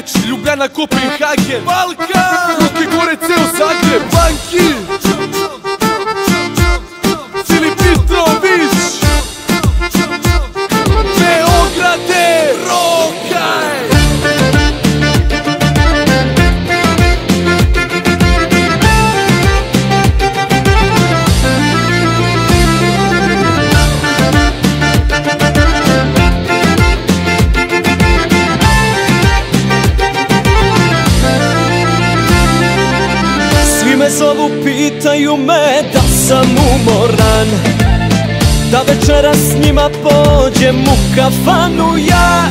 Beč, Ljubljana, Kopenhagen Balkan. Ruke gore ceo Zagreb Banki zovu, pitaju me da sam umoran. Da večera s njima pođem u kafanu ja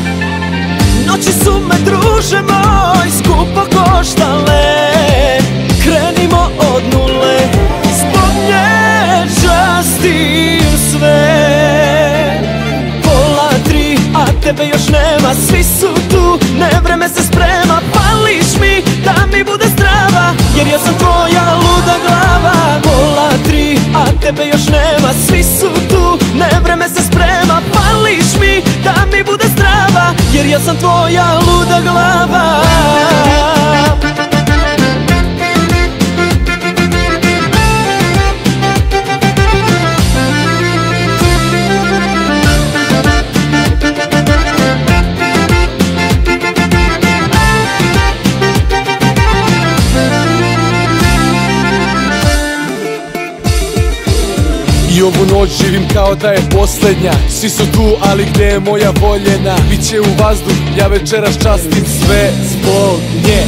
tebe još nema Svi su tu, ne se sprema. Pališ mi da mi bude strava Jer ja sam tvoja luda glava Ovu noć živim kao da je posljednja. Svi su tu, ali gdje je moja voljena? Biće u vazduh, ja večeras častim sve zbog nje.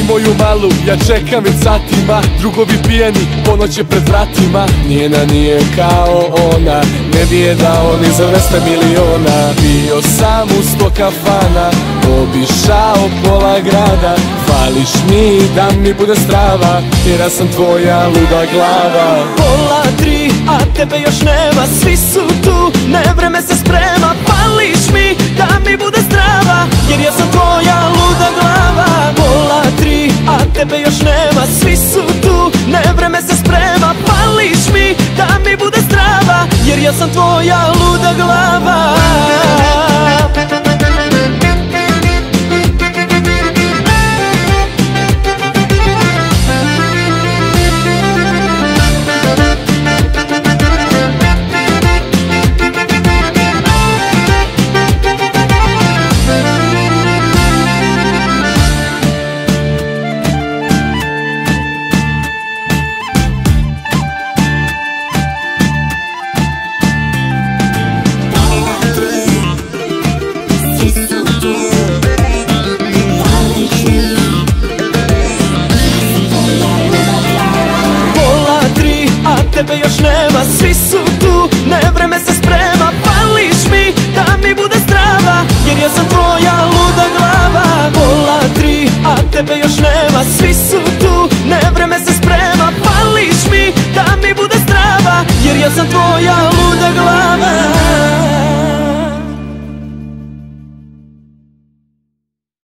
I moju malu, ja čekam već satima. Drugovi pijeni, ponoć je pred vratima. Njena nije kao ona Ne bi je dao ni za 200 miliona. Bio sam u sto kafana Obišao pola grada. Fališ mi da mi bude strava Jer ja sam tvoja luda glava tebe još nema Svi su tu, ne vreme se sprema. Pališ mi da mi bude strava Jer ja sam tvoja luda glava. Pola tri, a tebe još nema Svi su tu, ne vreme se sprema. Pališ mi da mi bude strava Jer ja sam tvoja luda glava nema Svi su tu, ne vreme se sprema. Pališ mi da mi bude strava Jer ja sam tvoja luda glava. Pola tri, a tebe još nema. Svi su tu, ne vreme se sprema. Pališ mi da mi bude strava Jer ja sam tvoja